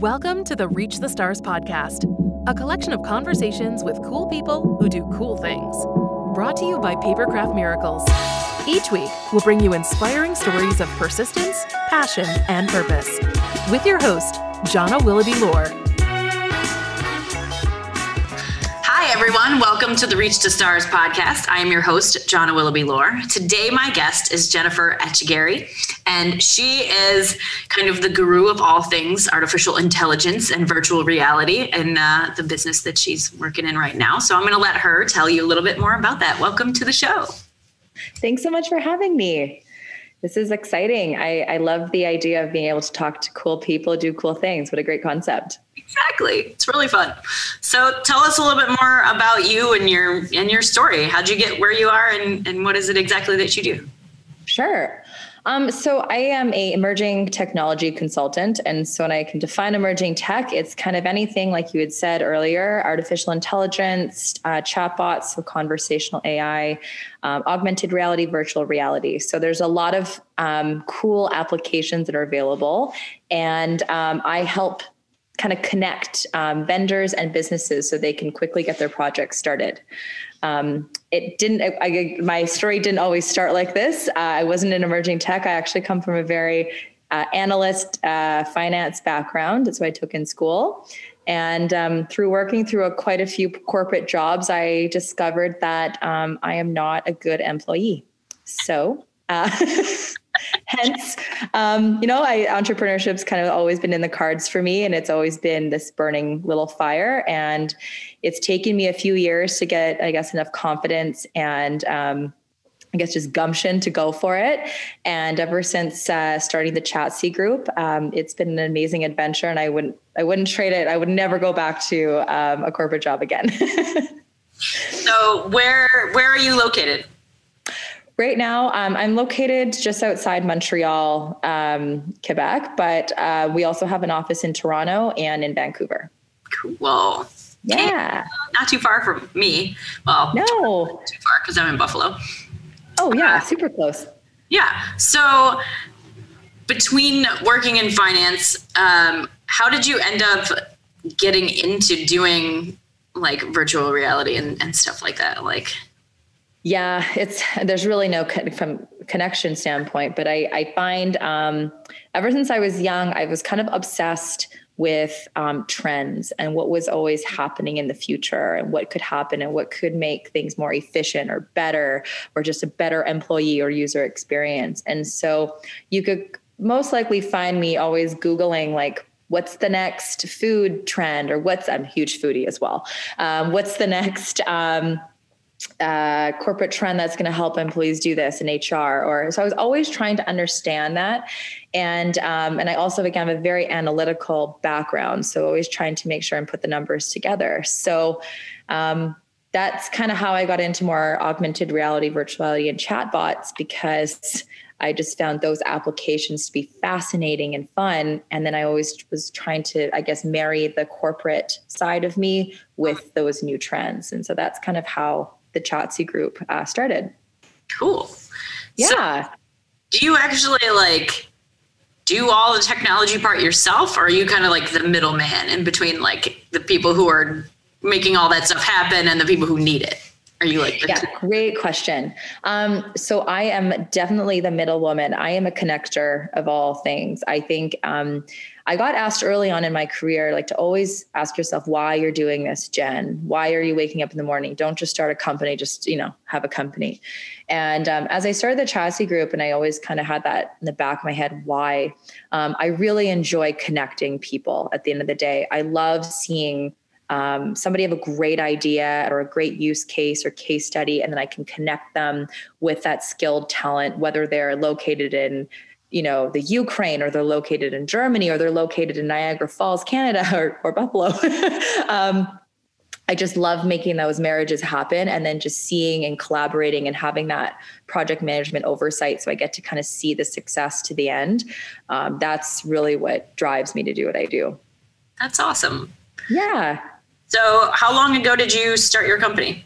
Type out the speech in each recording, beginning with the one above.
Welcome to the Reach the Stars podcast, a collection of conversations with cool people who do cool things. Brought to you by Papercraft Miracles. Each week, we'll bring you inspiring stories of persistence, passion, and purpose. With your host, Jana Willoughby Lore. Hi, everyone. Welcome to the Reach to Stars podcast. I am your host, Jana Willoughby Lore. Today, my guest is Jennifer Etchegary, and she is kind of the guru of all things artificial intelligence and virtual reality in uh, the business that she's working in right now. So I'm going to let her tell you a little bit more about that. Welcome to the show. Thanks so much for having me. This is exciting. I, I love the idea of being able to talk to cool people, do cool things. What a great concept. Exactly. It's really fun. So tell us a little bit more about you and your and your story. How'd you get where you are and, and what is it exactly that you do? Sure. Um, so I am a emerging technology consultant, and so when I can define emerging tech, it's kind of anything like you had said earlier: artificial intelligence, uh, chatbots, so conversational AI, um, augmented reality, virtual reality. So there's a lot of um, cool applications that are available, and um, I help kind of connect um, vendors and businesses so they can quickly get their projects started. Um, it didn't, I, my story didn't always start like this. Uh, I wasn't in emerging tech. I actually come from a very uh, analyst uh, finance background. That's what I took in school. And um, through working through a, quite a few corporate jobs, I discovered that um, I am not a good employee. So, uh, hence um, you know i entrepreneurship's kind of always been in the cards for me and it's always been this burning little fire and it's taken me a few years to get i guess enough confidence and um, I guess just gumption to go for it. And ever since uh, starting the ChatC group, um, it's been an amazing adventure, and I wouldn't I wouldn't trade it. I would never go back to um, a corporate job again. so where where are you located? Right now, um, I'm located just outside Montreal, um, Quebec, but uh, we also have an office in Toronto and in Vancouver. Cool. Yeah. not too far from me. Well, no. Too far because I'm in Buffalo. Oh, yeah. Super close. Yeah. So, between working in finance, um, how did you end up getting into doing like virtual reality and, and stuff like that? Like, yeah, it's there's really no from connection standpoint, but I I find um, ever since I was young, I was kind of obsessed with um, trends and what was always happening in the future and what could happen and what could make things more efficient or better or just a better employee or user experience. And so you could most likely find me always googling like what's the next food trend or what's i'm a huge foodie as well um, what's the next um, uh, corporate trend that's going to help employees do this in HR or so I was always trying to understand that and um, and I also again have a very analytical background so always trying to make sure and put the numbers together so um, that's kind of how I got into more augmented reality virtuality and chatbots because I just found those applications to be fascinating and fun. And then I always was trying to, I guess, marry the corporate side of me with those new trends. And so that's kind of how the ChatC group uh, started. Cool. Yeah. So do you actually like do all the technology part yourself, or are you kind of like the middleman in between like the people who are making all that stuff happen and the people who need it? Are you like? yeah, great question. Um, so I am definitely the middle woman. I am a connector of all things. I think um, I got asked early on in my career, like to always ask yourself why you're doing this, Jen. Why are you waking up in the morning? Don't just start a company, just you know have a company. And um, as I started the ChatC group, and I always kind of had that in the back of my head, why? Um, I really enjoy connecting people. At the end of the day, I love seeing um, somebody have a great idea or a great use case or case study, and then I can connect them with that skilled talent, whether they're located in you know the Ukraine or they're located in Germany or they're located in Niagara Falls, Canada or, or Buffalo. um, I just love making those marriages happen and then just seeing and collaborating and having that project management oversight. So I get to kind of see the success to the end. Um, that's really what drives me to do what I do. That's awesome. Yeah. So, how long ago did you start your company?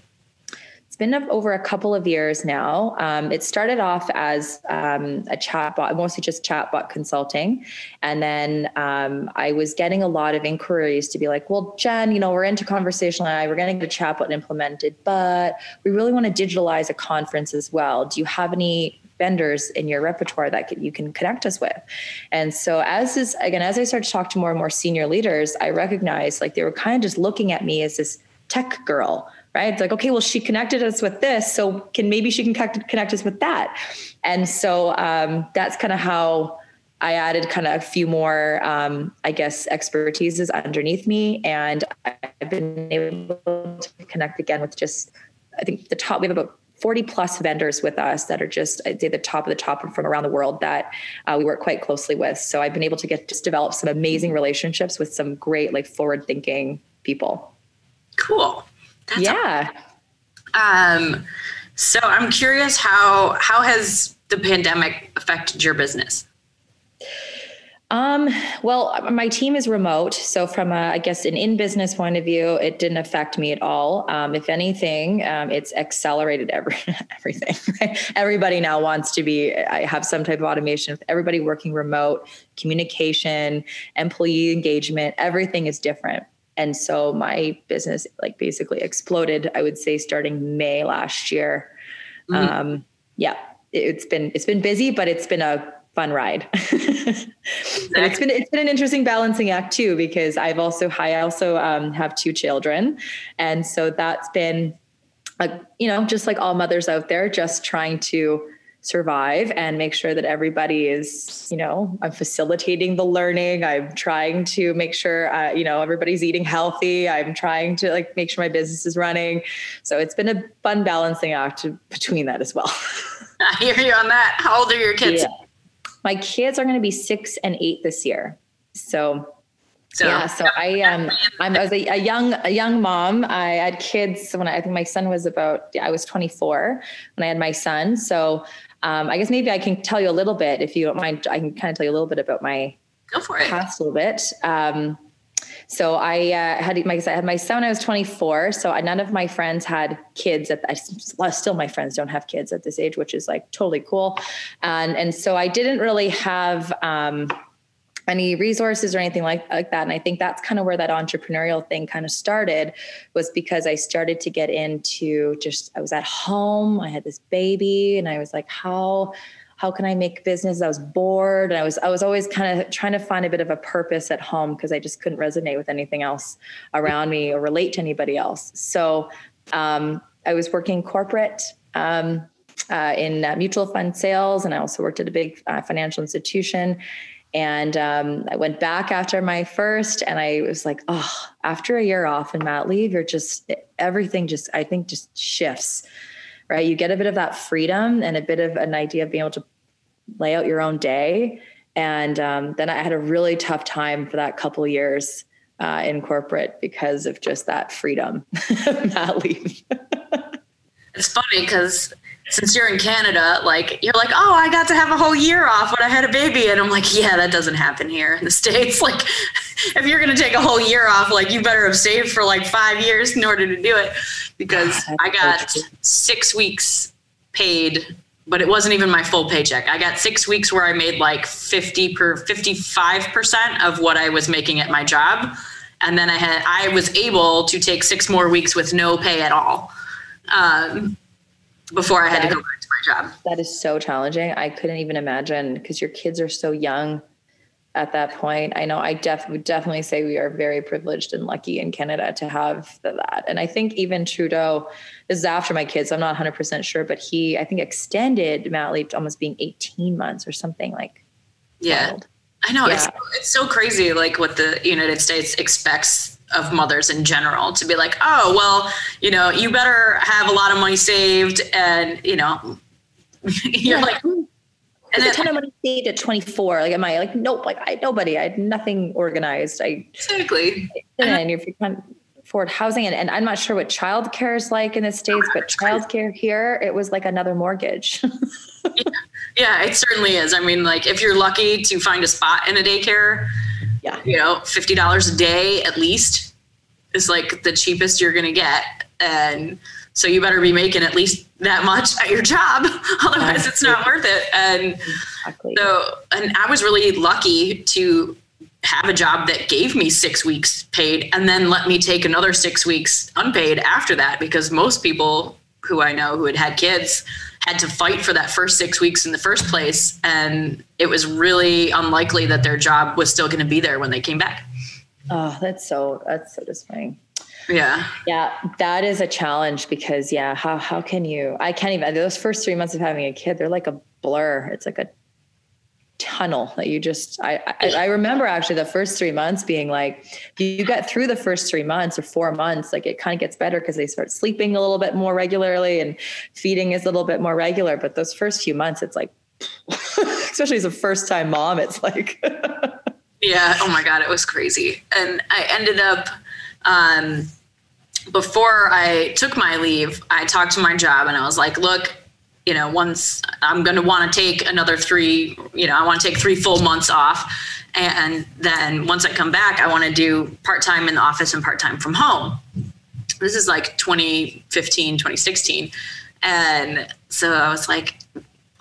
It's been over a couple of years now. Um, it started off as um, a chatbot, mostly just chatbot consulting. And then um, I was getting a lot of inquiries to be like, well, Jen, you know, we're into conversational AI, we're going to get a chatbot implemented, but we really want to digitalize a conference as well. Do you have any vendors in your repertoire that you can connect us with. And so as is again, as I started to talk to more and more senior leaders, I recognized like they were kind of just looking at me as this tech girl right? It's like, okay, well, she connected us with this, so can maybe she can connect, connect us with that. And so um, that's kind of how I added kind of a few more, um, I guess, expertises underneath me, and I've been able to connect again with just, I think the top. We have about 40 plus vendors with us that are just I'd say the top of the top from around the world that uh, we work quite closely with. So I've been able to get just develop some amazing relationships with some great like forward thinking people. Cool. That's yeah. Um, so I'm curious how how has the pandemic affected your business? Um, well, my team is remote. So from a, I guess an in-business point of view, it didn't affect me at all. Um, if anything, um, it's accelerated every, everything. Right? Everybody now wants to be, I have some type of automation with everybody working remote, communication, employee engagement, everything is different and so my business like basically exploded i would say starting may last year mm-hmm. um, yeah it's been it's been busy but it's been a fun ride. Exactly. it's been it's been an interesting balancing act too because i've also i also um, have two children. And so that's been a, you know just like all mothers out there just trying to survive and make sure that everybody is you know i'm facilitating the learning. I'm trying to make sure uh, you know everybody's eating healthy. I'm trying to like make sure my business is running. So it's been a fun balancing act between that as well. I hear you on that. How old are your kids? Yeah. My kids are going to be six and eight this year so so, yeah, so I um I'm, I was a, a, young a young mom. I had kids when I, I think my son was about yeah, I was 24 when I had my son. So um, I guess maybe I can tell you a little bit if you don't mind. I can kind of tell you a little bit about my go for it past a little bit. Um, so I uh, had my I had my son I was 24. So I, none of my friends had kids. At I still my friends don't have kids at this age, which is like totally cool. And and so I didn't really have. Um, any resources or anything like, like that. And I think that's kind of where that entrepreneurial thing kind of started was because I started to get into just, I was at home, I had this baby and I was like, how, how can I make business? I was bored. And I was, I was always kind of trying to find a bit of a purpose at home because I just couldn't resonate with anything else around me or relate to anybody else. So um, I was working corporate um, uh, in uh, mutual fund sales, and I also worked at a big uh, financial institution. And um, I went back after my first, and I was like, oh, after a year off and mat leave, you're just everything just I think just shifts, right? You get a bit of that freedom and a bit of an idea of being able to lay out your own day. And um, then I had a really tough time for that couple years uh, in corporate because of just that freedom, mat leave. it's funny because since you're in Canada, like you're like, oh, I got to have a whole year off when I had a baby, and I'm like, yeah, that doesn't happen here in the states. Like, if you're gonna take a whole year off, like you better have saved for like five years in order to do it, because I got six weeks paid, but it wasn't even my full paycheck. I got six weeks where I made like fifty per fifty five percent of what I was making at my job, and then I had I was able to take six more weeks with no pay at all. Um, before I had that, to go back to my job. That is so challenging. I couldn't even imagine because your kids are so young at that point. I know I def- would definitely say we are very privileged and lucky in Canada to have that. And I think even Trudeau, this is after my kids, I'm not 100% sure, but he, I think, extended mat leave to almost being 18 months or something like Yeah. Wild. I know. Yeah. It's, it's so crazy, like what the United States expects of mothers in general to be like, oh, well, you know, you better have a lot of money saved and, you know, you're yeah. like, and then, a ton of money saved at 24. Like, am I like, nope, like I, nobody, I had nothing organized. I exactly. And if you can't afford housing and, and I'm not sure what childcare is like in the States, but childcare here, it was like another mortgage. yeah. yeah, it certainly is. I mean, like if you're lucky to find a spot in a daycare, yeah. You know, fifty dollars a day at least is like the cheapest you're gonna get. And So you better be making at least that much at your job. Otherwise, it's not worth it. And exactly. so, and I was really lucky to have a job that gave me six weeks paid and then let me take another six weeks unpaid after that because most people who I know who had had kids had to fight for that first six weeks in the first place. And it was really unlikely that their job was still going to be there when they came back. Oh, that's so, that's so disappointing. Yeah. Yeah. That is a challenge because yeah, how, how can you, I can't even, those first three months of having a kid, they're like a blur. It's like a tunnel that you just I, I, I remember actually the first three months being like you get through the first three months or four months like it kind of gets better because they start sleeping a little bit more regularly and feeding is a little bit more regular but those first few months it's like especially as a first time mom it's like yeah oh my god it was crazy and i ended up um before i took my leave i talked to my job and i was like look you know, once I'm going to want to take another three, you know, I want to take three full months off. And then once I come back, I want to do part time in the office and part time from home. This is like 2015, 2016. And so I was like,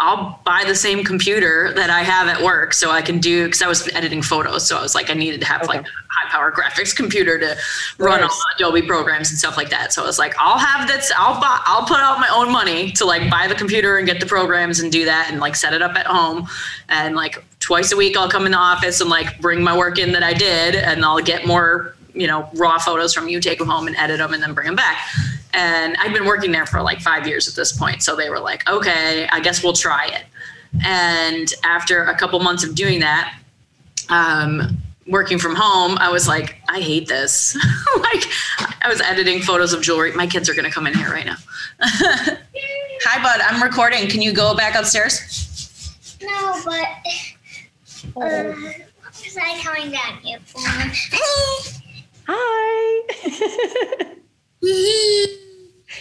I'll buy the same computer that I have at work so I can do because I was editing photos. So I was like, I needed to have okay. like a high power graphics computer to run all Adobe programs and stuff like that. So I was like, I'll have this, I'll buy, I'll put out my own money to like buy the computer and get the programs and do that and like set it up at home. And like twice a week I'll come in the office and like bring my work in that I did and I'll get more, you know, raw photos from you, take them home and edit them and then bring them back. And I'd been working there for like five years at this point. So they were like, okay, I guess we'll try it. And after a couple months of doing that, um, working from home, I was like, I hate this. like, I was editing photos of jewelry. My kids are going to come in here right now. Hi, bud. I'm recording. Can you go back upstairs? No, but uh, what was I coming down here for? Hi.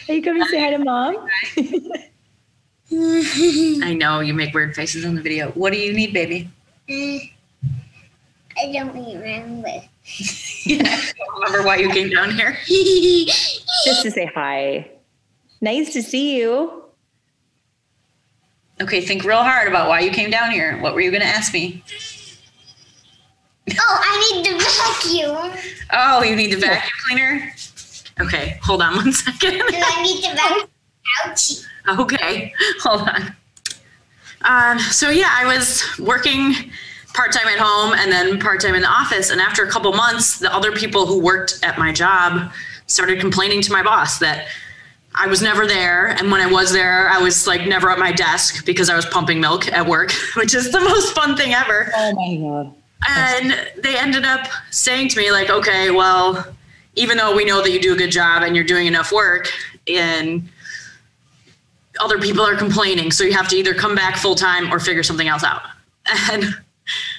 Are you coming to say hi to mom? I know you make weird faces on the video. What do you need, baby? Uh, I don't remember. yeah, don't remember why you came down here? Just to say hi. Nice to see you. Okay, think real hard about why you came down here. What were you going to ask me? Oh, I need the vacuum. Oh, you need the vacuum cleaner? Okay, hold on one second. I need to back. Ouchie. Okay, hold on. Um, so yeah, I was working part time at home and then part time in the office. And after a couple months, the other people who worked at my job started complaining to my boss that I was never there. And when I was there, I was like never at my desk because I was pumping milk at work, which is the most fun thing ever. Oh my God. And they ended up saying to me, like, okay, well, even though we know that you do a good job and you're doing enough work and other people are complaining so you have to either come back full time or figure something else out. And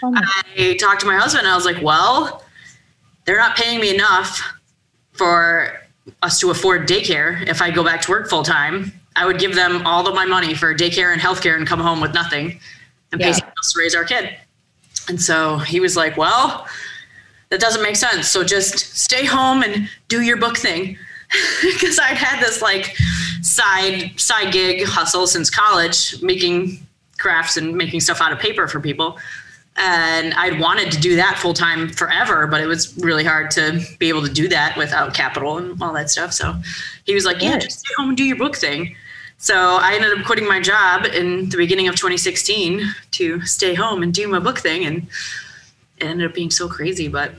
oh i talked to my husband and i was like well they're not paying me enough for us to afford daycare. If i go back to work full time i would give them all of my money for daycare and healthcare and come home with nothing and yeah. pay someone else to raise our kid. And so he was like well that doesn't make sense. So just stay home and do your book thing. Because I'd had this like side side gig hustle since college, making crafts and making stuff out of paper for people. And I'd wanted to do that full time forever, but it was really hard to be able to do that without capital and all that stuff. So he was like, Yeah, just stay home and do your book thing. So I ended up quitting my job in the beginning of 2016 to stay home and do my book thing. And it ended up being so crazy, but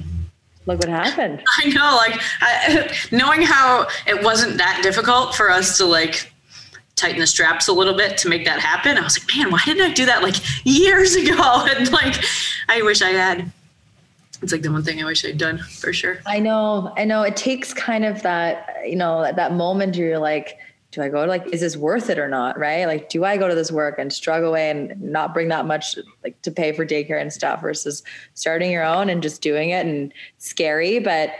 look what happened. I know, like I, knowing how it wasn't that difficult for us to like tighten the straps a little bit to make that happen. I was like, man, why didn't I do that like years ago? And like, I wish I had. It's like the one thing I wish I'd done for sure. I know, I know. It takes kind of that, you know, that moment where you're like, do I go like is this worth it or not? Right? Like, do I go to this work and struggle away and not bring that much like to pay for daycare and stuff versus starting your own and just doing it and scary, but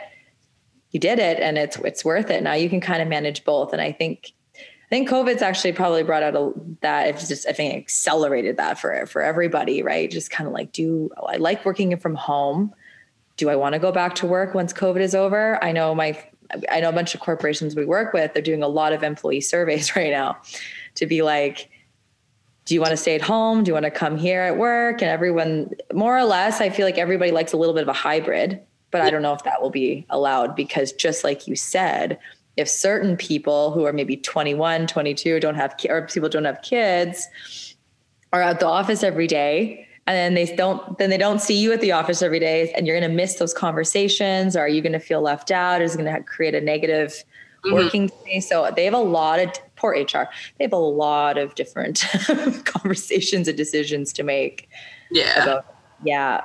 you did it and it's it's worth it. Now you can kind of manage both. And I think I think COVID's actually probably brought out a, that it's just I think accelerated that for for everybody, right? Just kind of like do I like working from home? Do I want to go back to work once COVID is over? I know my I know a bunch of corporations we work with, they're doing a lot of employee surveys right now to be like, do you want to stay at home? Do you want to come here at work? And everyone, more or less, I feel like everybody likes a little bit of a hybrid, but I don't know if that will be allowed because just like you said, if certain people who are maybe 21, 22 don't have, or people don't have kids are at the office every day and then they don't then they don't see you at the office every day and you're going to miss those conversations. Or are you going to feel left out? Is going to create a negative mm-hmm. working space so they have a lot of poor hr they have a lot of different conversations and decisions to make yeah. about, yeah.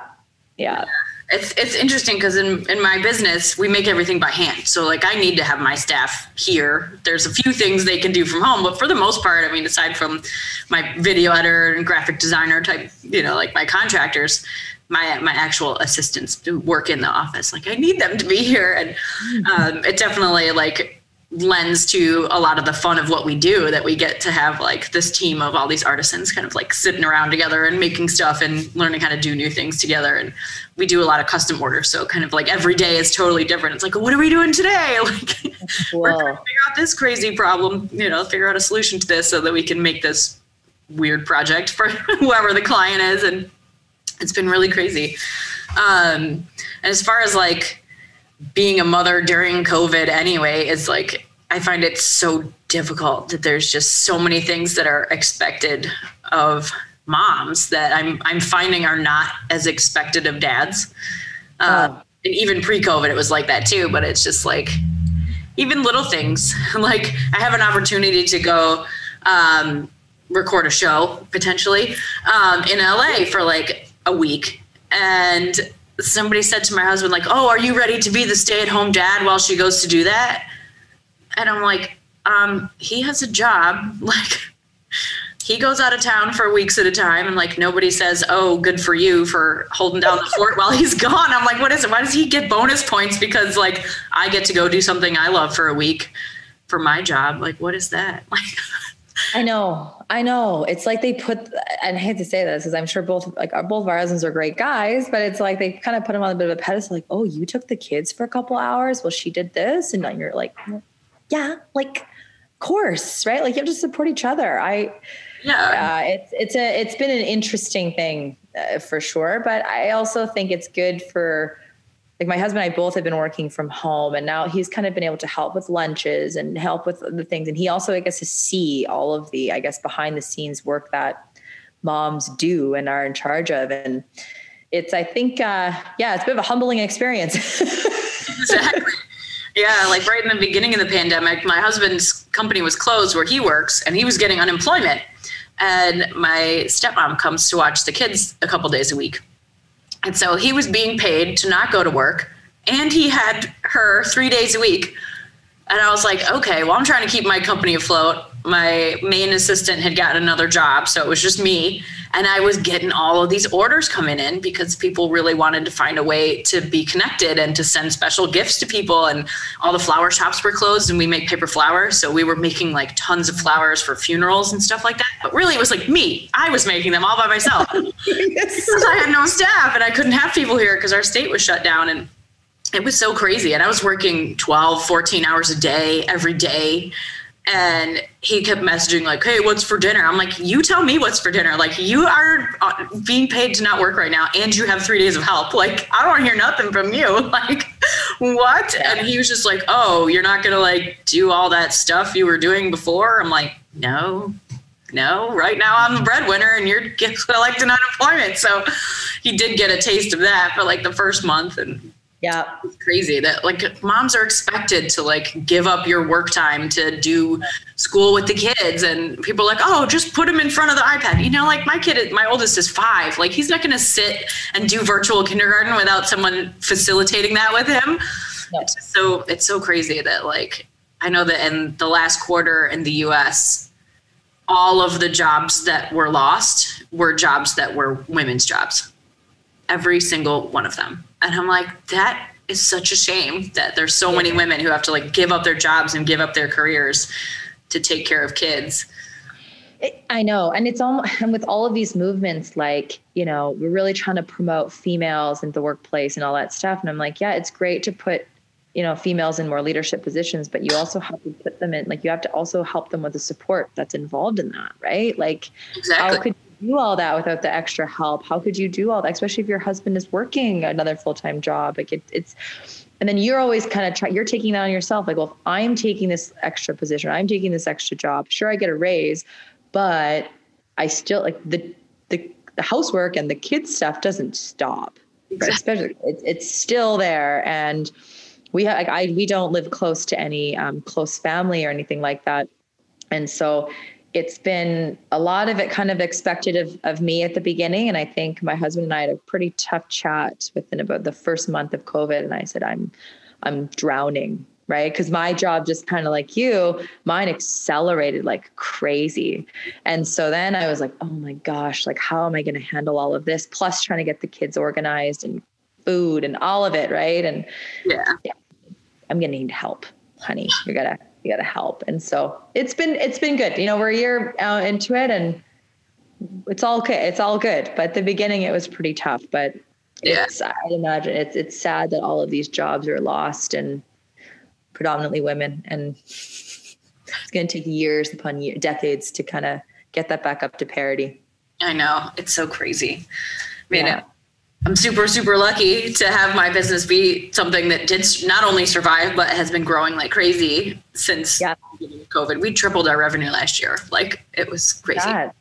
Yeah it's it's interesting because in in my business we make everything by hand. So like i need to have my staff here. There's a few things they can do from home but for the most part i mean aside from my video editor and graphic designer type you know like my contractors my my actual assistants do work in the office. Like i need them to be here. And um, it definitely like lends to a lot of the fun of what we do that we get to have like this team of all these artisans kind of like sitting around together and making stuff and learning how to do new things together. And we do a lot of custom orders so kind of like every day is totally different. It's like what are we doing today? Like we're trying to figure out this crazy problem you know figure out a solution to this so that we can make this weird project for whoever the client is. And it's been really crazy. Um and as far as like being a mother during COVID anyway is like I find it so difficult that there's just so many things that are expected of moms that I'm I'm finding are not as expected of dads. Uh, oh. And even pre-COVID, it was like that too. But it's just like even little things. like I have an opportunity to go um, record a show potentially um, in LA for like a week, and somebody said to my husband like oh are you ready to be the stay-at-home dad while she goes to do that? And i'm like um he has a job. Like he goes out of town for weeks at a time and like nobody says oh good for you for holding down the fort while he's gone. I'm like what is it? Why does he get bonus points because like i get to go do something i love for a week for my job? Like what is that? Like I know, I know. It's like they put, and I hate to say this, because I'm sure both like our, both of our husbands are great guys, but it's like they kind of put them on a bit of a pedestal, like, oh, you took the kids for a couple hours. Well, she did this, and you're like, yeah, like, course, right? Like you have to support each other. I, yeah, uh, it's it's a it's been an interesting thing uh, for sure, but I also think it's good for like my husband and I both have been working from home and now he's kind of been able to help with lunches and help with the things. And he also, I guess, to see all of the, I guess, behind the scenes work that moms do and are in charge of. And it's, I think, uh, yeah, it's a bit of a humbling experience. exactly. Yeah, like right in the beginning of the pandemic, my husband's company was closed where he works and he was getting unemployment. And my stepmom comes to watch the kids a couple days a week. And so he was being paid to not go to work, and he had her three days a week. And I was like, okay, well, I'm trying to keep my company afloat. My main assistant had gotten another job, so it was just me. And I was getting all of these orders coming in because people really wanted to find a way to be connected and to send special gifts to people. And all the flower shops were closed, and we make paper flowers. So we were making like tons of flowers for funerals and stuff like that. But really, it was like me. I was making them all by myself because I had no staff and I couldn't have people here because our state was shut down. And it was so crazy. And I was working 12, 14 hours a day every day and he kept messaging like hey what's for dinner? I'm like you tell me what's for dinner. Like you are uh, being paid to not work right now and you have three days of help. Like i don't want to hear nothing from you. Like what? And he was just like oh you're not gonna like do all that stuff you were doing before? I'm like no no. Right now i'm the breadwinner and you're collecting unemployment. So he did get a taste of that for like the first month and yeah. It's crazy that like moms are expected to like give up your work time to do school with the kids and people are like, "Oh, just put him in front of the iPad." You know, like my kid my oldest is 5. Like he's not going to sit and do virtual kindergarten without someone facilitating that with him. No. It's so it's so crazy that like I know that in the last quarter in the US all of the jobs that were lost were jobs that were women's jobs. Every single one of them and I'm like, that is such a shame that there's so many women who have to like give up their jobs and give up their careers to take care of kids. I know. And it's all, and with all of these movements, like, you know, we're really trying to promote females in the workplace and all that stuff. And I'm like, yeah, it's great to put you know females in more leadership positions but you also have to put them in like you have to also help them with the support that's involved in that right like exactly. how could do all that without the extra help? How could you do all that especially if your husband is working another full-time job? Like it, it's and then you're always kind of try you're taking that on yourself like well if i'm taking this extra position i'm taking this extra job sure i get a raise but i still like the the, the housework and the kids stuff doesn't stop. Right? especially it's, it's still there and we have like I we don't live close to any um, close family or anything like that, and so it's been a lot of it kind of expected of, of me at the beginning. And I think my husband and I had a pretty tough chat within about the first month of COVID. And I said, I'm, I'm drowning, right? Because my job, just kind of like you, mine accelerated like crazy. And so then I was like, oh my gosh, like, how am I going to handle all of this? Plus trying to get the kids organized and food and all of it, right? And yeah, yeah I'm going to need help, honey. You gotta, you gotta help. And so it's been, it's been good. You know, we're a year uh, into it and it's all okay. It's all good. But at the beginning it was pretty tough, but yeah. it's, I imagine it's, it's sad that all of these jobs are lost and predominantly women. And it's going to take years upon year, decades to kind of get that back up to parity. I know. It's so crazy. I mean, yeah. I'm super, super lucky to have my business be something that did not only survive, but has been growing like crazy since yeah. COVID. We tripled our revenue last year. Like it was crazy. God,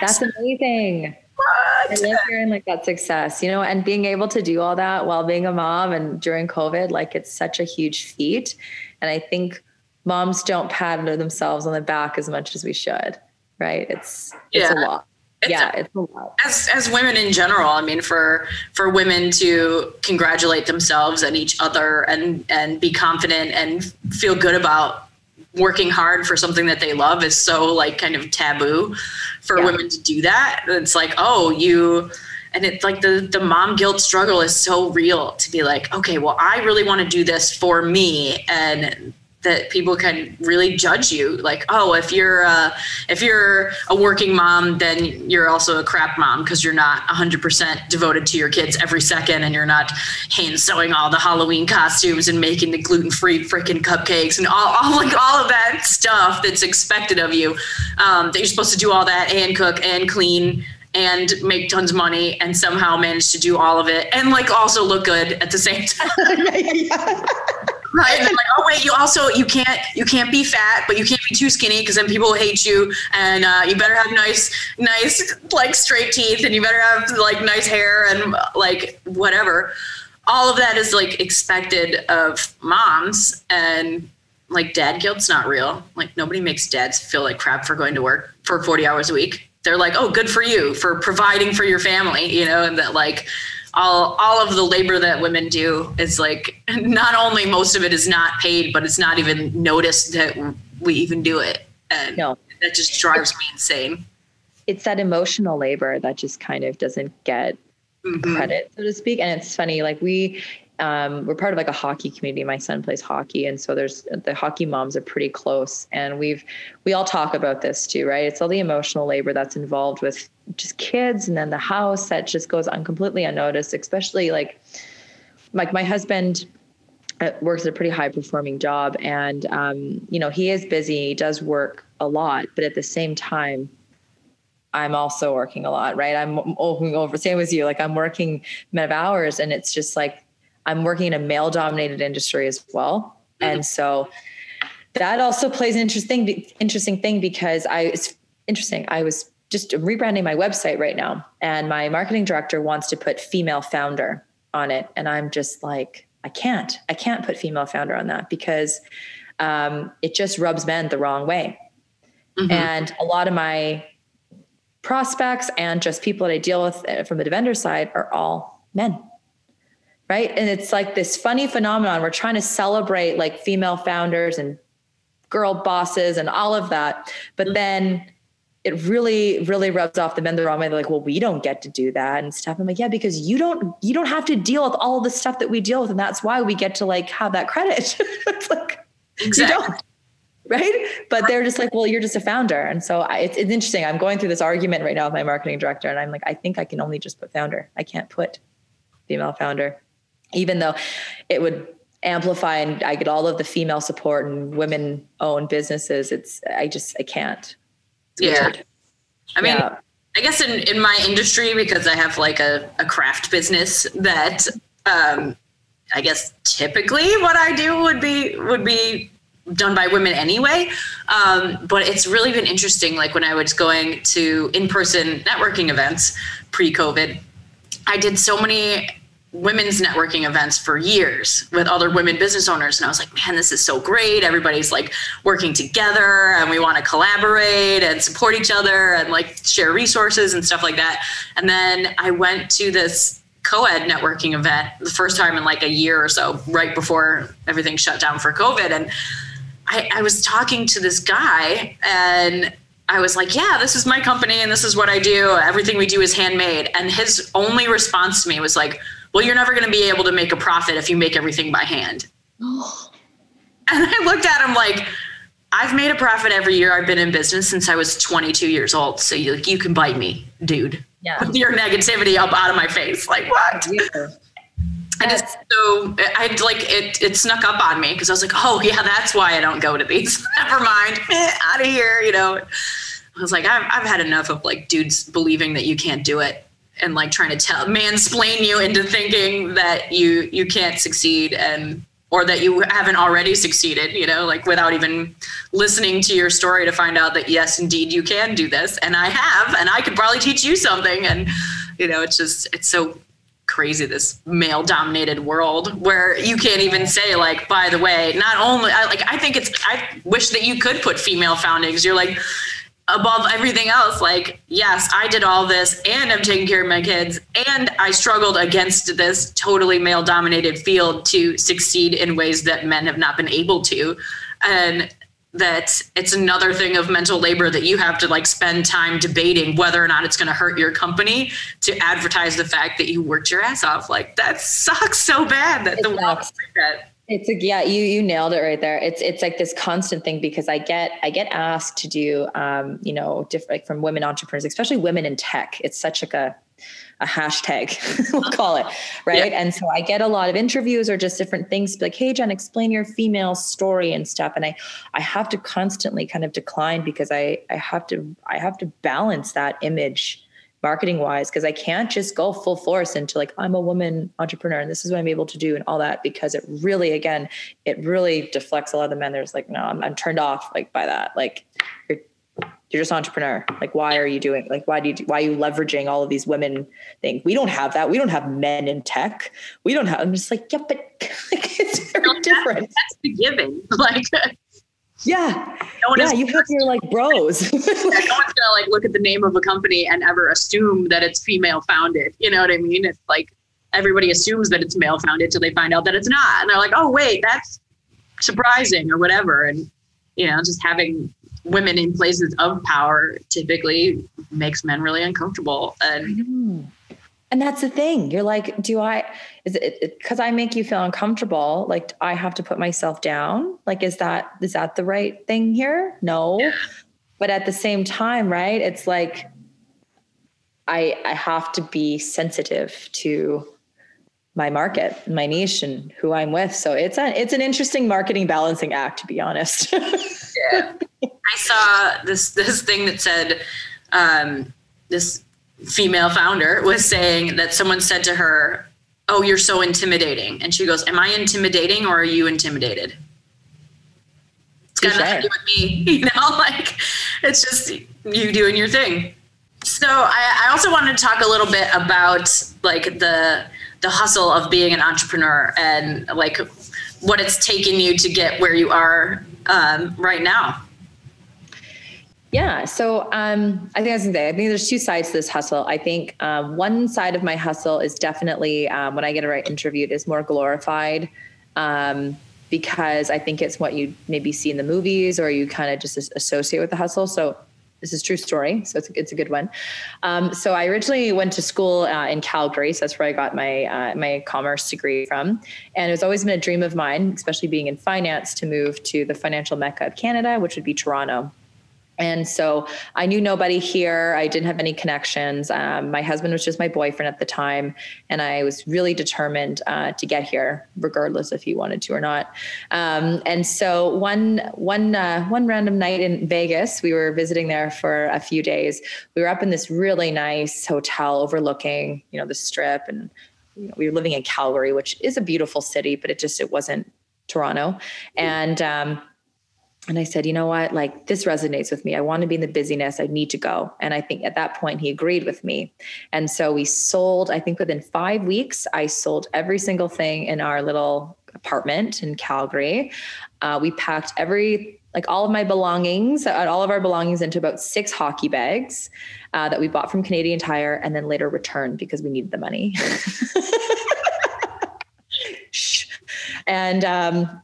that's amazing. What? I love hearing like that success, you know, and being able to do all that while being a mom and during COVID, like it's such a huge feat. And I think moms don't pat themselves on the back as much as we should, right? It's it's a lot it's yeah, a, it's a lot. As as women in general, I mean, for for women to congratulate themselves and each other and and be confident and feel good about working hard for something that they love is so like kind of taboo for yeah. women to do that. It's like, oh, you and it's like the the mom guilt struggle is so real to be like, okay, well, I really want to do this for me and that people can really judge you. Like oh if you're uh, if you're a working mom then you're also a crap mom because you're not 100% devoted to your kids every second and you're not hand sewing all the halloween costumes and making the gluten-free freaking cupcakes and all, all like all of that stuff that's expected of you um, that you're supposed to do all that and cook and clean and make tons of money and somehow manage to do all of it and like also look good at the same time right. And like oh wait you also you can't you can't be fat but you can't be too skinny because then people will hate you. And uh, you better have nice nice like straight teeth and you better have like nice hair and like whatever. All of that is like expected of moms and like dad guilt's not real. Like nobody makes dads feel like crap for going to work for 40 hours a week. They're like oh good for you for providing for your family you know and that like all all of the labor that women do is like not only most of it is not paid, but it's not even noticed that we even do it, and no. that just drives me insane. It's that emotional labor that just kind of doesn't get mm-hmm. credit, so to speak. And it's funny, like we um, we're part of like a hockey community. My son plays hockey, and so there's the hockey moms are pretty close, and we've we all talk about this too, right? It's all the emotional labor that's involved with just kids, and then the house that just goes on completely unnoticed. Especially like like my husband uh, works at a pretty high performing job, and um, you know he is busy, he does work a lot, but at the same time, I'm also working a lot, right? I'm over same as you. Like I'm working amount of hours, and it's just like I'm working in a male dominated industry as well. Mm-hmm. And so that also plays an interesting, interesting thing because I, it's interesting. I was just rebranding my website right now and my marketing director wants to put female founder on it. And I'm just like, I can't, I can't put female founder on that because um, it just rubs men the wrong way. Mm-hmm. And a lot of my prospects and just people that I deal with uh, from the vendor side are all men right and it's like this funny phenomenon we're trying to celebrate like female founders and girl bosses and all of that but mm-hmm. then it really really rubs off the men. The wrong way they're like well we don't get to do that and stuff. I'm like yeah because you don't you don't have to deal with all the stuff that we deal with. And that's why we get to like have that credit. It's like exactly. you don't right? But they're just like well you're just a founder. And so I, it's, it's interesting. I'm going through this argument right now with my marketing director and i'm like i think i can only just put founder. I can't put female founder. Even though it would amplify and I get all of the female support and women owned businesses. It's I just I can't. Yeah. weird. I mean, Yeah. I guess in, in my industry, because I have like a, a craft business that um, I guess typically what I do would be would be done by women anyway. Um, but it's really been interesting. Like when I was going to in person networking events pre COVID, I did so many women's networking events for years with other women business owners and i was like man this is so great everybody's like working together and we want to collaborate and support each other and like share resources and stuff like that and then i went to this co-ed networking event the first time in like a year or so right before everything shut down for covid and I, I was talking to this guy and I was like, yeah, this is my company and this is what I do. Everything we do is handmade. And his only response to me was like, well, you're never going to be able to make a profit if you make everything by hand. And I looked at him like, I've made a profit every year I've been in business since I was 22 years old. So you, you can bite me, dude. Yeah. Put your negativity up out of my face. Like, what? I just so I like it. It snuck up on me because I was like, "Oh yeah, that's why I don't go to these. Never mind, out of here." You know, I was like, I've I've had enough of like dudes believing that you can't do it and like trying to tell mansplain you into thinking that you you can't succeed and or that you haven't already succeeded. You know, like without even listening to your story to find out that yes, indeed, you can do this, and I have, and I could probably teach you something. And you know, it's just it's so crazy this male dominated world where you can't even say like by the way not only I, like i think it's i wish that you could put female foundings you're like above everything else like yes i did all this and i'm taking care of my kids and i struggled against this totally male dominated field to succeed in ways that men have not been able to. And that it's another thing of mental labor that you have to like spend time debating whether or not it's going to hurt your company to advertise the fact that you worked your ass off. Like that sucks so bad that It the world like that It's like yeah, you you nailed it right there. It's it's like this constant thing because I get I get asked to do um, you know different like from women entrepreneurs, especially women in tech. It's such like a a hashtag we'll call it right Yeah. and so i get a lot of interviews or just different things like hey jen explain your female story and stuff and i i have to constantly kind of decline because i i have to i have to balance that image marketing wise because I can't just go full force into like I'm a woman entrepreneur and this is what I'm able to do and all that because it really again it really deflects a lot of the men. There's like no I'm, I'm turned off like by that. Like you're you're just entrepreneur. Like why are you doing like why do you why are you leveraging all of these women thing? we don't have that. We don't have men in tech. We don't have I'm just like yeah but like, it's very different. that's the giving like yeah no yeah you have your like bros no one's gonna like look at the name of a company and ever assume that it's female founded. You know what I mean? It's like everybody assumes that it's male founded till they find out that it's not, and they're like, "Oh, wait, that's surprising" or whatever. And you know, just having women in places of power typically makes men really uncomfortable. And And that's the thing. You're like, do I, is it because I make you feel uncomfortable? Like, I have to put myself down? Like, is that, is that the right thing here? No. But at the same time, right? It's like, I, I have to be sensitive to my market, my niche, and who I'm with. So it's a, it's an interesting marketing balancing act, to be honest. yeah, I saw this this thing that said um, this female founder was saying that someone said to her, "Oh, you're so intimidating," and she goes, "Am I intimidating or are you intimidated?" It's got nothing to do with me, you know. Like it's just you doing your thing. So I, I also wanted to talk a little bit about like the the hustle of being an entrepreneur and like what it's taken you to get where you are um, right now. Yeah. So um, I think I was gonna say, I think there's two sides to this hustle. I think um, one side of my hustle is definitely um, when I get a right interviewed is more glorified um, because I think it's what you maybe see in the movies or you kind of just associate with the hustle. So this is true story. So it's, it's a good one. Um, so I originally went to school uh, in Calgary. So that's where I got my uh, my commerce degree from. And it's always been a dream of mine, especially being in finance, to move to the financial mecca of Canada, which would be Toronto. And so I knew nobody here. I didn't have any connections. Um, my husband was just my boyfriend at the time. And I was really determined uh, to get here, regardless if he wanted to or not. Um, and so one, one, uh, one random night in Vegas, we were visiting there for a few days. We were up in this really nice hotel overlooking, you know, the strip. And you know, we were living in Calgary, which is a beautiful city, but it just, it wasn't Toronto. And, um, and I said, you know what? Like, this resonates with me. I want to be in the busyness. I need to go. And I think at that point, he agreed with me. And so we sold, I think within five weeks, I sold every single thing in our little apartment in Calgary. Uh, we packed every, like all of my belongings, uh, all of our belongings into about six hockey bags uh, that we bought from Canadian Tire and then later returned because we needed the money. and um,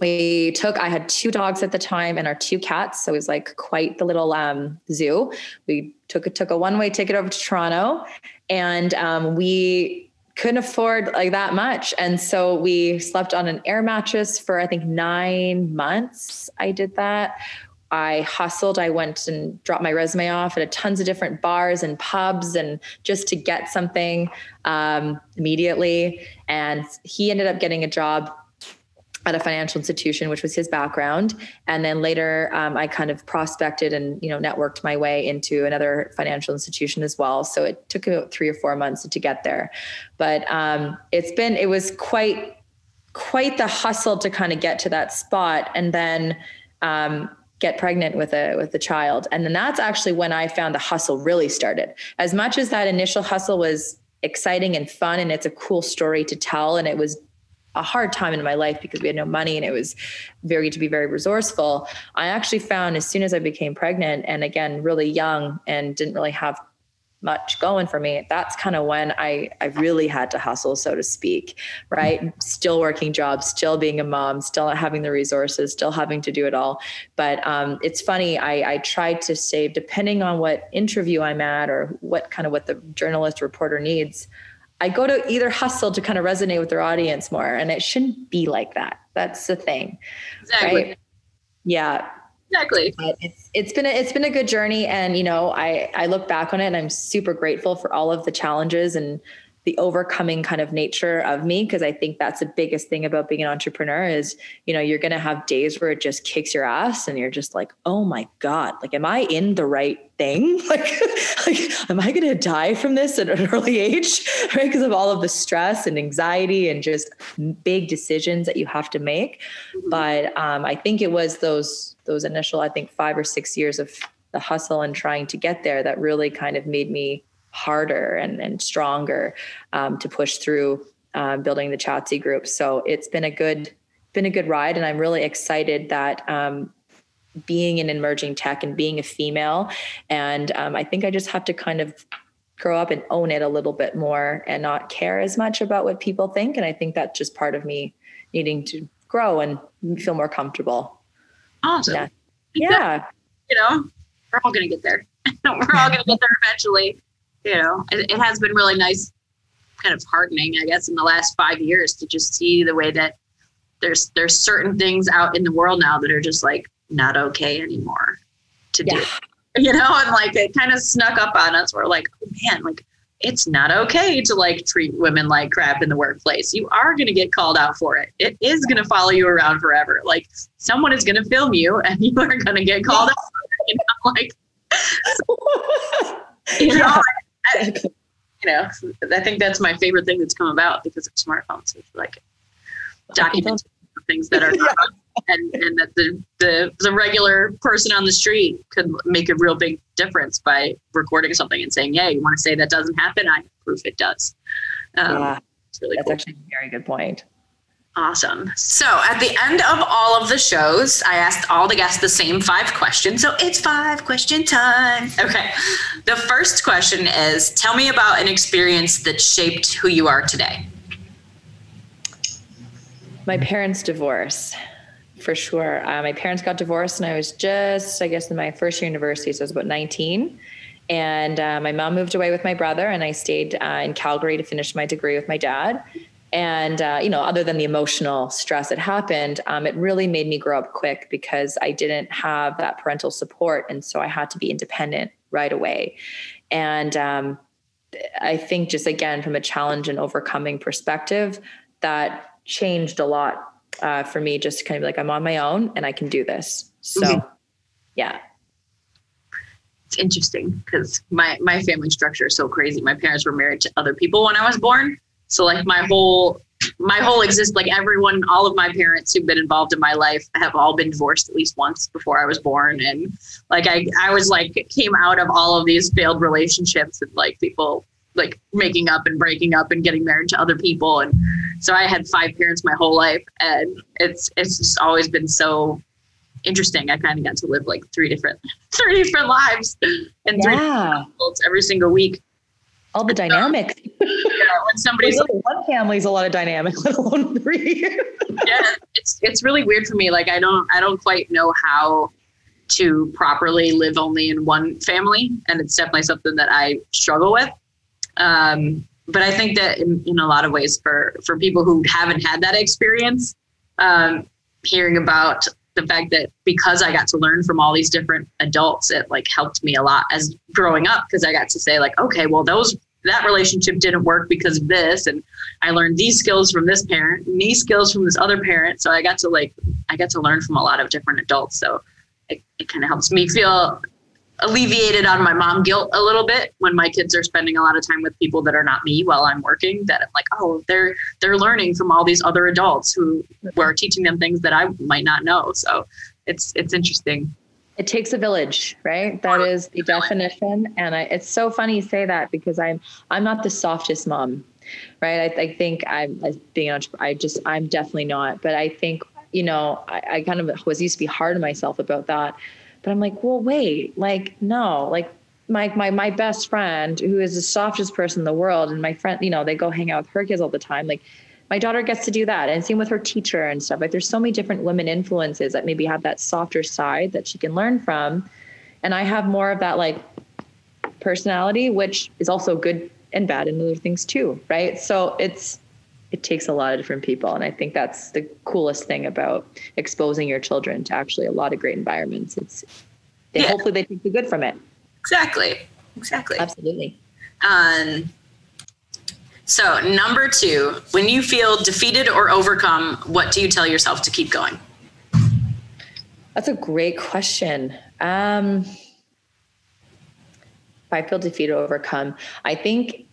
we took i had two dogs at the time and our two cats so it was like quite the little um, zoo we took a took a one way ticket over to toronto and um, we couldn't afford like that much and so we slept on an air mattress for i think nine months i did that I hustled. I went and dropped my resume off at a tons of different bars and pubs and just to get something um, immediately. And he ended up getting a job at a financial institution, which was his background. And then later, um, I kind of prospected and you know networked my way into another financial institution as well. So it took about three or four months to get there, but um, it's been it was quite quite the hustle to kind of get to that spot, and then. Um, get pregnant with a with a child and then that's actually when i found the hustle really started as much as that initial hustle was exciting and fun and it's a cool story to tell and it was a hard time in my life because we had no money and it was very to be very resourceful. I actually found as soon as I became pregnant and again really young and didn't really have much going for me that's kind of when i i really had to hustle so to speak right still working jobs still being a mom still having the resources still having to do it all but um, it's funny i i tried to save depending on what interview i'm at or what kind of what the journalist reporter needs I go to either hustle to kind of resonate with their audience more, and it shouldn't be like that. That's the thing, exactly. Right? Yeah, exactly. But it's it's been a, it's been a good journey, and you know, I I look back on it, and I'm super grateful for all of the challenges and the overcoming kind of nature of me because i think that's the biggest thing about being an entrepreneur is you know you're going to have days where it just kicks your ass and you're just like oh my god like am i in the right thing? Like, like am i going to die from this at an early age? Right? Because of all of the stress and anxiety and just big decisions that you have to make. Mm-hmm. but um, i think it was those those initial i think five or six years of the hustle and trying to get there that really kind of made me harder and, and stronger um, to push through uh, building the ChatC group. So it's been a good been a good ride, and I'm really excited that um, being in emerging tech and being a female, and um, I think I just have to kind of grow up and own it a little bit more and not care as much about what people think. And I think that's just part of me needing to grow and feel more comfortable. Awesome. Yeah. yeah. You know, we're all going to get there. we're all going to get there eventually you know, it, it has been really nice, kind of heartening, I guess, in the last five years to just see the way that there's there's certain things out in the world now that are just like not okay anymore to yeah. do. You know, and like it kind of snuck up on us. We're like, oh, man, like it's not okay to like treat women like crap in the workplace. You are going to get called out for it. It is going to follow you around forever. Like someone is going to film you and you are going to get called out. You know, like, you know, yeah. I, you know, I think that's my favorite thing that's come about because of smartphones. It's like documenting things that are yeah. and, and that the, the the regular person on the street could make a real big difference by recording something and saying, "Yeah, you want to say that doesn't happen? I proof it does." Um, yeah, it's really that's cool. actually a very good point. Awesome. So at the end of all of the shows, I asked all the guests the same five questions. So it's five question time. Okay. The first question is Tell me about an experience that shaped who you are today. My parents' divorce, for sure. Uh, my parents got divorced, and I was just, I guess, in my first year university. So I was about 19. And uh, my mom moved away with my brother, and I stayed uh, in Calgary to finish my degree with my dad and uh, you know other than the emotional stress that happened um, it really made me grow up quick because i didn't have that parental support. And so i had to be independent right away. And um, i think just again from a challenge and overcoming perspective that changed a lot uh, for me just kind of like i'm on my own and i can do this. So mm-hmm. yeah. It's interesting because my my family structure is so crazy. My parents were married to other people when i was born so like my whole my whole exist like everyone all of my parents who've been involved in my life have all been divorced at least once before I was born and like I I was like came out of all of these failed relationships and like people like making up and breaking up and getting married to other people and so I had five parents my whole life and it's it's just always been so interesting. I kind of got to live like three different three different lives and yeah. three every single week all the dynamics. yeah, when somebody's like, one family's a lot of dynamic, let alone three. yeah, it's it's really weird for me. Like I don't I don't quite know how to properly live only in one family, and it's definitely something that I struggle with. Um, but I think that in, in a lot of ways, for for people who haven't had that experience, um, hearing about the fact that because I got to learn from all these different adults, it like helped me a lot as growing up because I got to say like, okay, well those that relationship didn't work because of this and i learned these skills from this parent and these skills from this other parent so i got to like i got to learn from a lot of different adults so it, it kind of helps me feel alleviated on my mom guilt a little bit when my kids are spending a lot of time with people that are not me while I'm working that I'm like oh they're they're learning from all these other adults who were teaching them things that I might not know so it's it's interesting it takes a village, right? That is the definition. And I, it's so funny you say that because I'm I'm not the softest mom, right? I, I think I'm being an entrepreneur. I just I'm definitely not. But I think you know I, I kind of was used to be hard on myself about that. But I'm like, well, wait, like no, like my my my best friend who is the softest person in the world, and my friend, you know, they go hang out with her kids all the time, like my daughter gets to do that. And same with her teacher and stuff. Like there's so many different women influences that maybe have that softer side that she can learn from. And i have more of that like personality which is also good and bad in other things too right? So it's it takes a lot of different people. And i think that's the coolest thing about exposing your children to actually a lot of great environments. It's they, yeah. hopefully they take the good from it. Exactly. Exactly. Absolutely. Um so, number two, when you feel defeated or overcome, what do you tell yourself to keep going? That's a great question. Um, if I feel defeated or overcome, I think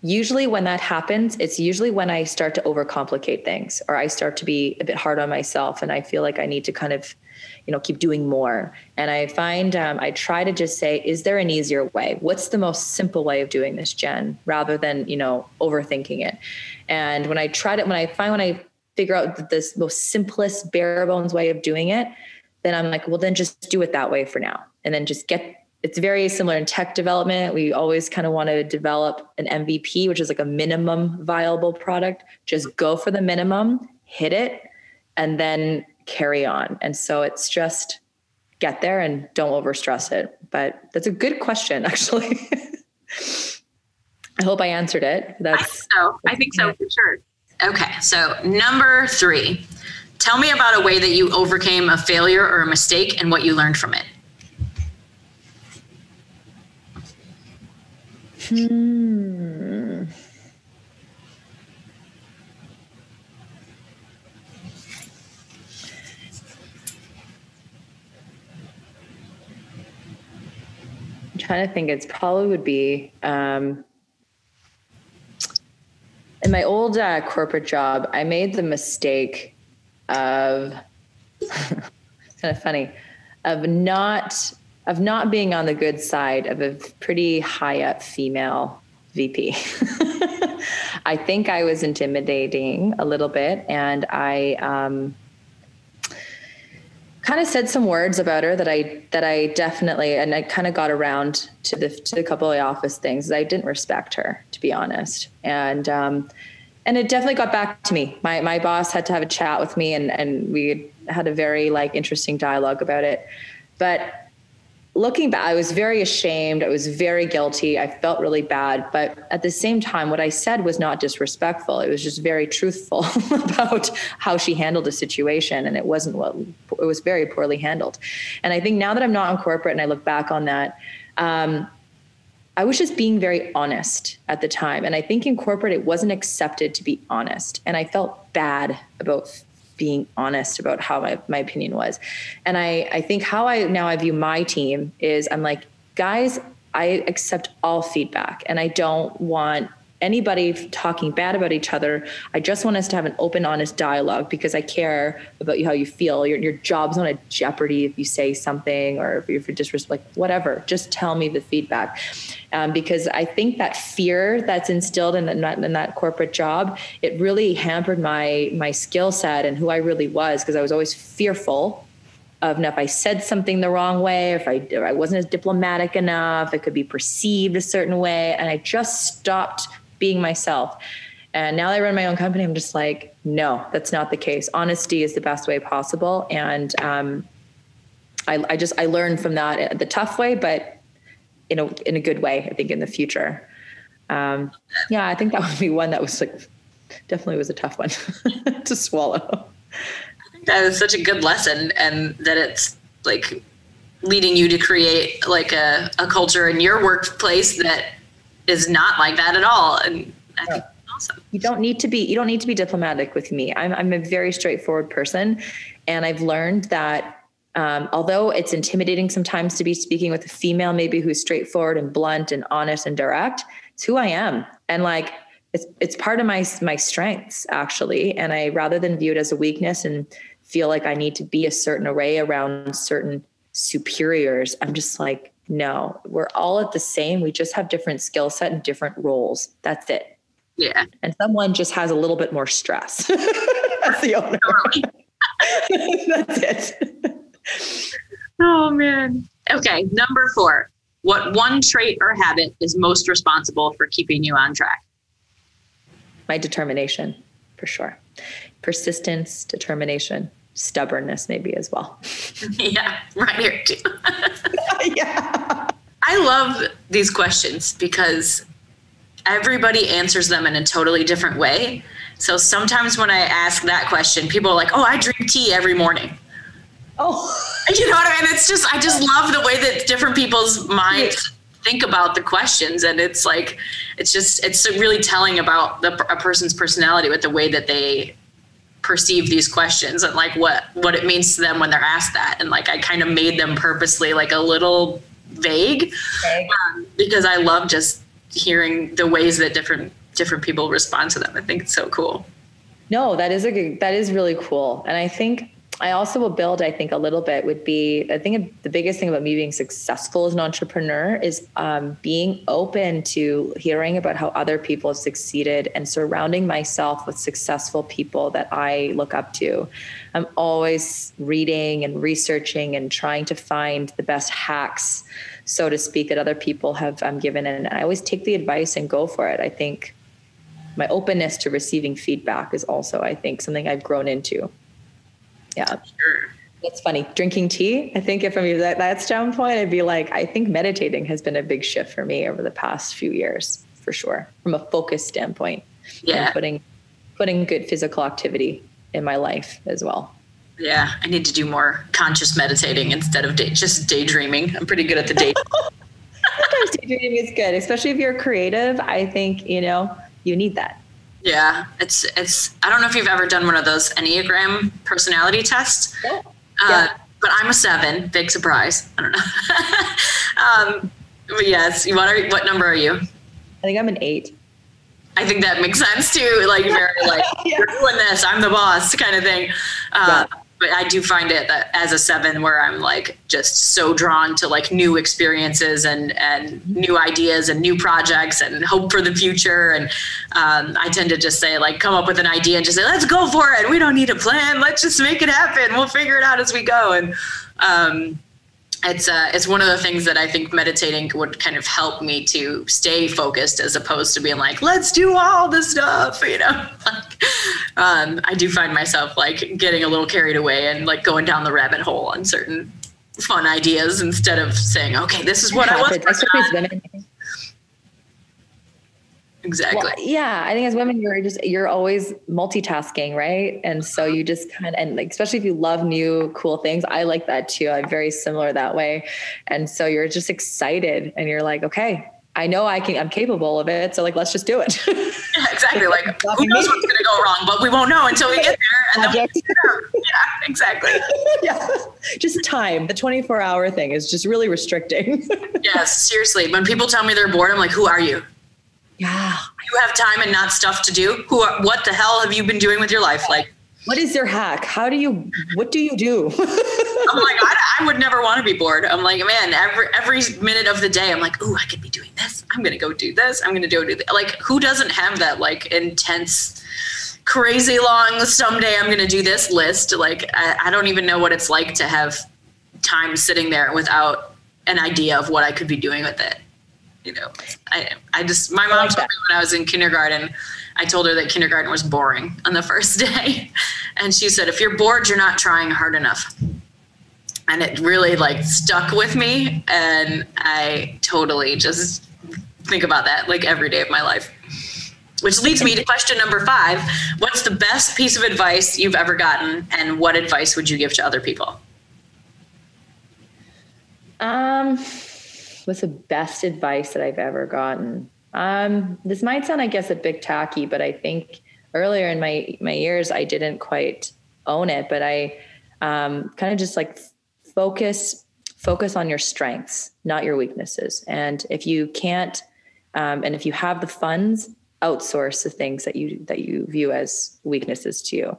usually when that happens, it's usually when I start to overcomplicate things or I start to be a bit hard on myself and I feel like I need to kind of you know keep doing more and i find um, i try to just say is there an easier way what's the most simple way of doing this jen rather than you know overthinking it and when i try to when i find when i figure out this most simplest bare bones way of doing it then i'm like well then just do it that way for now and then just get it's very similar in tech development. We always kind of want to develop an MVP, which is like a minimum viable product. Just go for the minimum, hit it, and then carry on. And so it's just get there and don't overstress it. But that's a good question, actually. I hope I answered it. That's I think so. I think so for sure. Okay, so number three, tell me about a way that you overcame a failure or a mistake and what you learned from it. Hmm. Trying to think. It's probably would be um, in my old uh, corporate job. I made the mistake of kind of funny of not of not being on the good side of a pretty high up female VP. I think I was intimidating a little bit, and I. Um, kind of said some words about her that I that I definitely and I kind of got around to the to the couple of office things. I didn't respect her, to be honest, and um, and it definitely got back to me. My my boss had to have a chat with me, and and we had a very like interesting dialogue about it. But looking back, I was very ashamed. I was very guilty. I felt really bad. But at the same time, what I said was not disrespectful. It was just very truthful about how she handled the situation. And it wasn't what it was very poorly handled. And I think now that I'm not in corporate and I look back on that, um, I was just being very honest at the time. And I think in corporate, it wasn't accepted to be honest. And I felt bad about being honest about how my, my opinion was. And I, I think how I now I view my team is I'm like, guys, I accept all feedback and I don't want anybody talking bad about each other. I just want us to have an open, honest dialogue because I care about you, how you feel. Your, your job's not a jeopardy if you say something or if you're disrespect, like whatever. Just tell me the feedback, um, because I think that fear that's instilled in that, in that corporate job it really hampered my my skill set and who I really was because I was always fearful of if I said something the wrong way, if I, if I wasn't as diplomatic enough, it could be perceived a certain way. And I just stopped being myself. And now that I run my own company, I'm just like, no, that's not the case. Honesty is the best way possible. And um, I, I just, I learned from that the tough way, but in a, in a good way, I think in the future. Um, yeah, I think that would be one that was like, definitely was a tough one to swallow. That is such a good lesson and that it's like leading you to create like a, a culture in your workplace that is not like that at all. And I think awesome. You don't need to be you don't need to be diplomatic with me. I'm I'm a very straightforward person, and I've learned that. Um, although it's intimidating sometimes to be speaking with a female, maybe who's straightforward and blunt and honest and direct, it's who I am. And like it's it's part of my my strengths actually. And I rather than view it as a weakness and feel like I need to be a certain array around certain superiors, I'm just like, no, we're all at the same. We just have different skill set and different roles. That's it. Yeah. And someone just has a little bit more stress. That's the owner. That's it. oh man. Okay, number four. What one trait or habit is most responsible for keeping you on track? My determination, for sure. Persistence, determination stubbornness maybe as well. yeah, right here too. yeah. I love these questions because everybody answers them in a totally different way. So sometimes when I ask that question, people are like, "Oh, I drink tea every morning." Oh, you know what I mean? It's just I just love the way that different people's minds think about the questions, and it's like it's just it's really telling about the, a person's personality with the way that they perceive these questions and like what what it means to them when they're asked that. And like i kind of made them purposely like a little vague um, because i love just hearing the ways that different different people respond to them. I think it's so cool. No that is a good, that is really cool. And i think I also will build, I think, a little bit would be I think the biggest thing about me being successful as an entrepreneur is um, being open to hearing about how other people have succeeded and surrounding myself with successful people that I look up to. I'm always reading and researching and trying to find the best hacks, so to speak, that other people have um, given. And I always take the advice and go for it. I think my openness to receiving feedback is also, I think, something I've grown into. Yeah. Sure. It's funny. Drinking tea, I think if I'm at that standpoint, I'd be like, I think meditating has been a big shift for me over the past few years, for sure, from a focus standpoint. Yeah. putting putting good physical activity in my life as well. Yeah, I need to do more conscious meditating instead of day, just daydreaming. I'm pretty good at the day. Sometimes daydreaming is good, especially if you're creative. I think you know you need that. Yeah, it's it's. I don't know if you've ever done one of those Enneagram personality tests. Yeah. Uh, yeah. But I'm a seven. Big surprise. I don't know. um, but yes, what are what number are you? I think I'm an eight. I think that makes sense too. Like very like yeah. you're doing this, I'm the boss kind of thing. Uh, yeah but I do find it that as a seven where I'm like just so drawn to like new experiences and and new ideas and new projects and hope for the future. And um, I tend to just say like come up with an idea and just say let's go for it. We don't need a plan. Let's just make it happen. We'll figure it out as we go. And um, it's uh, it's one of the things that I think meditating would kind of help me to stay focused as opposed to being like, let's do all the stuff, you know. um, I do find myself like getting a little carried away and like going down the rabbit hole on certain fun ideas instead of saying, okay, this is what I want. Especially as women. Exactly. Well, yeah, I think as women, you're just you're always multitasking, right? And so uh-huh. you just kind of and like especially if you love new cool things, I like that too. I'm very similar that way, and so you're just excited, and you're like, okay, I know I can, I'm capable of it. So like, let's just do it. yeah, exactly. Like who knows what's going to go wrong, but we won't know until we get there. And then yeah, exactly. yeah. Just time. The 24 hour thing is just really restricting. yes. Seriously. When people tell me they're bored, I'm like, who are you? Yeah. You have time and not stuff to do. Who, are, what the hell have you been doing with your life? Like, what is your hack? How do you, what do you do? I'm like, I, I, would never want to be bored. I'm like, man, every, every minute of the day, I'm like, oh, I could be doing this. I'm going to go do this. I'm going to do it. Like, who doesn't have that like intense, crazy long, someday I'm going to do this list? Like, I, I don't even know what it's like to have time sitting there without an idea of what I could be doing with it. You know, I, I just, my mom told me when I was in kindergarten, I told her that kindergarten was boring on the first day. And she said, if you're bored, you're not trying hard enough. And it really like stuck with me. And I totally just think about that like every day of my life. Which leads me to question number five What's the best piece of advice you've ever gotten? And what advice would you give to other people? Um, what's the best advice that I've ever gotten? Um, this might sound, I guess, a bit tacky, but I think earlier in my my years, I didn't quite own it. But I um, kind of just like focus focus on your strengths, not your weaknesses. And if you can't, um, and if you have the funds, outsource the things that you that you view as weaknesses to you.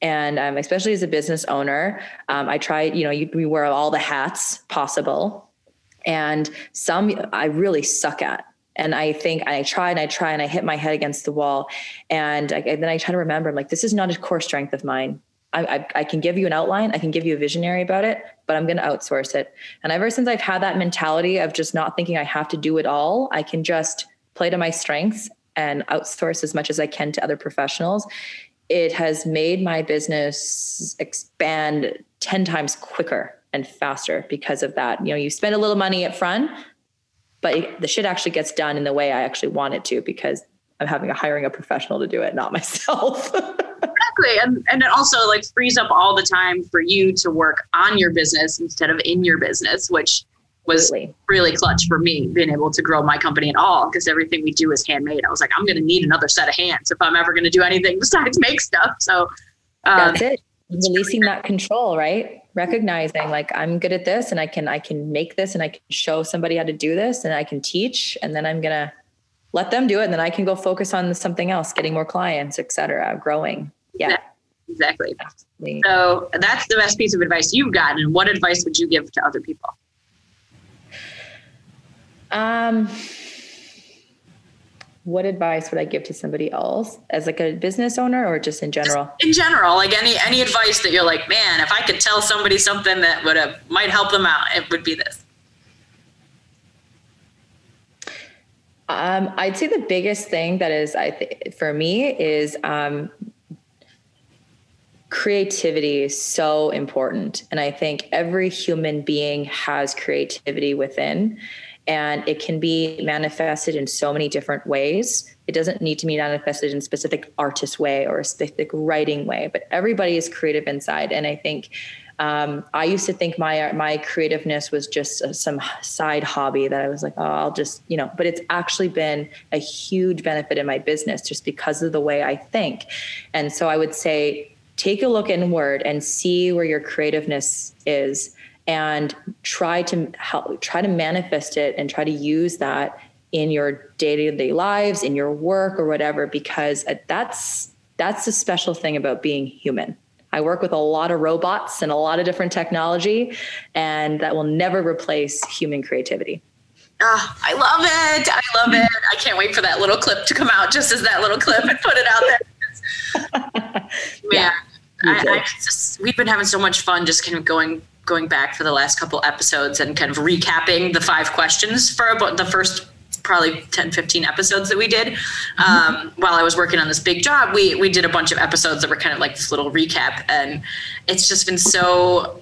And um, especially as a business owner, um, I try. You know, you, we wear all the hats possible, and some I really suck at and I think I try and I try and I hit my head against the wall, and, I, and then I try to remember. I'm like, this is not a core strength of mine. I, I, I, can give you an outline, I can give you a visionary about it, but I'm going to outsource it. And ever since I've had that mentality of just not thinking I have to do it all, I can just play to my strengths and outsource as much as I can to other professionals. It has made my business expand 10 times quicker and faster because of that. You know, you spend a little money up front, but the shit actually gets done in the way I actually want it to because I'm having a hiring a professional to do it, not myself. exactly. And and it also like frees up all the time for you to work on your business instead of in your business, which was really clutch for me being able to grow my company at all because everything we do is handmade. I was like, I'm going to need another set of hands if I'm ever going to do anything besides make stuff. So um, that's it. Releasing that control, right? Recognizing like i'm good at this and i can i can make this and i can show somebody how to do this and i can teach and then i'm gonna let them do it and then i can go focus on something else getting more clients etc growing. Yeah. Exactly. Absolutely. so that's the best piece of advice you've gotten. What advice would you give to other people? Um what advice would I give to somebody else as like a business owner or just in general? In general, like any any advice that you're like, man, if I could tell somebody something that would have might help them out, it would be this. Um, I'd say the biggest thing that is I th- for me is um, creativity is so important, and I think every human being has creativity within and it can be manifested in so many different ways. It doesn't need to be manifested in a specific artist way or a specific writing way, but everybody is creative inside. And I think um, I used to think my my creativeness was just a, some side hobby that I was like, oh, I'll just you know. But it's actually been a huge benefit in my business just because of the way I think. And so I would say, take a look inward and see where your creativeness is and try to help try to manifest it and try to use that in your day-to-day lives in your work or whatever because that's that's the special thing about being human i work with a lot of robots and a lot of different technology and that will never replace human creativity Oh, I love it. I love it. I can't wait for that little clip to come out just as that little clip and put it out there. Man, yeah, I, I just, we've been having so much fun just kind of going going back for the last couple episodes and kind of recapping the five questions for about the first probably 10 15 episodes that we did mm-hmm. while i was working on this big job we we did a bunch of episodes that were kind of like this little recap and it's just been so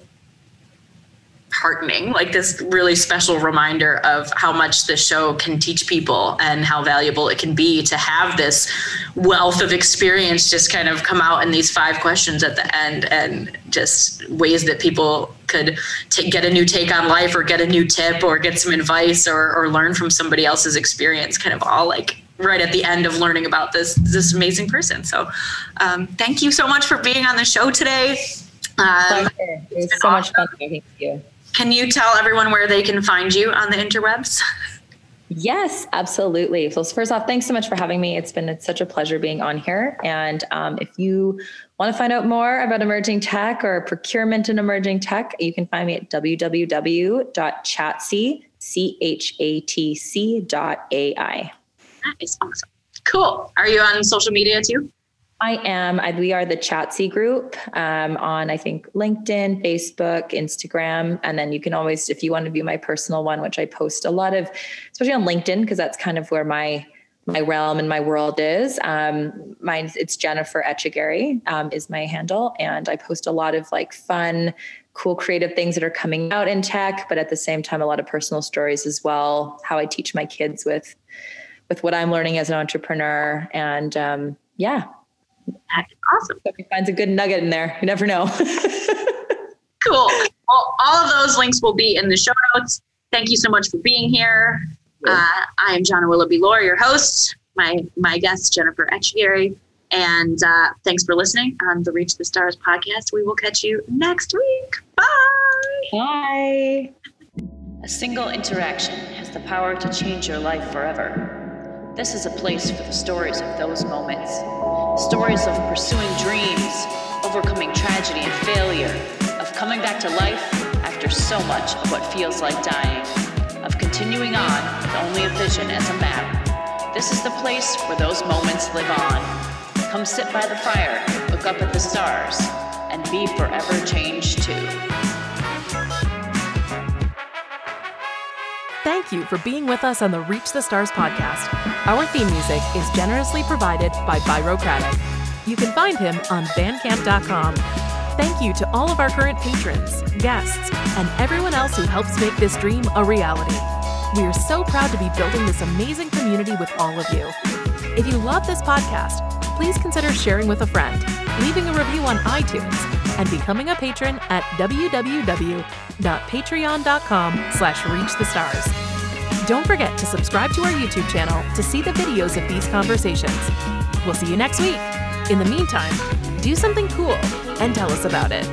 heartening, like this really special reminder of how much the show can teach people and how valuable it can be to have this wealth of experience just kind of come out in these five questions at the end and just ways that people could take, get a new take on life or get a new tip or get some advice or, or learn from somebody else's experience kind of all like right at the end of learning about this this amazing person. So um, thank you so much for being on the show today. Um, it was so awesome. much fun thank you can you tell everyone where they can find you on the interwebs Yes, absolutely. So first off, thanks so much for having me. It's been it's such a pleasure being on here. And um, if you want to find out more about emerging tech or procurement in emerging tech, you can find me at www.chatc, C-H-A-T-C dot A-I. That is awesome. Cool. Are you on social media too? I am. I, we are the ChatC group um, on, I think, LinkedIn, Facebook, Instagram. And then you can always, if you want to view my personal one, which I post a lot of, especially on LinkedIn, because that's kind of where my my realm and my world is. Um, mine, it's Jennifer Etchegary um, is my handle. And I post a lot of like fun, cool, creative things that are coming out in tech, but at the same time, a lot of personal stories as well, how I teach my kids with with what I'm learning as an entrepreneur. And um, yeah, awesome. So if he finds a good nugget in there, you never know. cool. Well, all of those links will be in the show notes. Thank you so much for being here. Uh, I am Jonna Willoughby Lore, your host. My my guest Jennifer Etchegary, and uh, thanks for listening on the Reach the Stars podcast. We will catch you next week. Bye. Bye. A single interaction has the power to change your life forever. This is a place for the stories of those moments. Stories of pursuing dreams, overcoming tragedy and failure, of coming back to life after so much of what feels like dying, of continuing on with only a vision as a map. This is the place where those moments live on. Come sit by the fire, look up at the stars, and be forever changed too. Thank you for being with us on the Reach the Stars podcast. Our theme music is generously provided by Birocratic. You can find him on bandcamp.com. Thank you to all of our current patrons, guests, and everyone else who helps make this dream a reality. We are so proud to be building this amazing community with all of you. If you love this podcast, please consider sharing with a friend, leaving a review on iTunes, and becoming a patron at www.patreon.com slash reach the stars. Don't forget to subscribe to our YouTube channel to see the videos of these conversations. We'll see you next week. In the meantime, do something cool and tell us about it.